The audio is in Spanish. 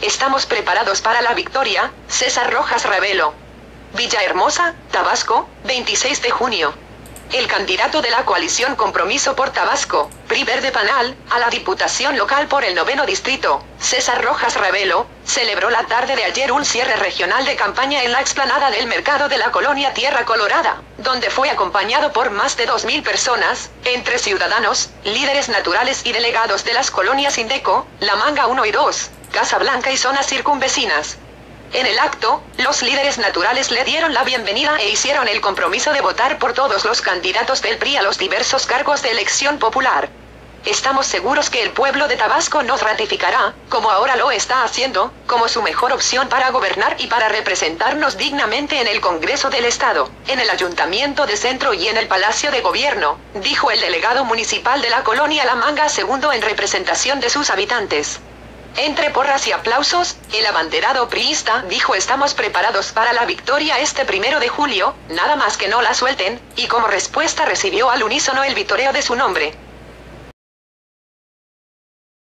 estamos preparados para la victoria, César Rojas Ravelo. Villahermosa, Tabasco, 26 de junio. El candidato de la coalición Compromiso por Tabasco, PRI Verde Panal, a la Diputación Local por el noveno distrito, César Rojas Ravelo, celebró la tarde de ayer un cierre regional de campaña en la explanada del mercado de la colonia Tierra Colorada, donde fue acompañado por más de 2.000 personas, entre ciudadanos, líderes naturales y delegados de las colonias Indeco, La Manga 1 y 2, Casa Blanca y zonas circunvecinas. En el acto, los líderes naturales le dieron la bienvenida e hicieron el compromiso de votar por todos los candidatos del PRI a los diversos cargos de elección popular. Estamos seguros que el pueblo de Tabasco nos ratificará, como ahora lo está haciendo, como su mejor opción para gobernar y para representarnos dignamente en el Congreso del Estado, en el Ayuntamiento de Centro y en el Palacio de Gobierno, dijo el delegado municipal de la colonia La Manga segundo en representación de sus habitantes. Entre porras y aplausos, el abanderado priista dijo estamos preparados para la victoria este primero de julio, nada más que no la suelten, y como respuesta recibió al unísono el vitoreo de su nombre.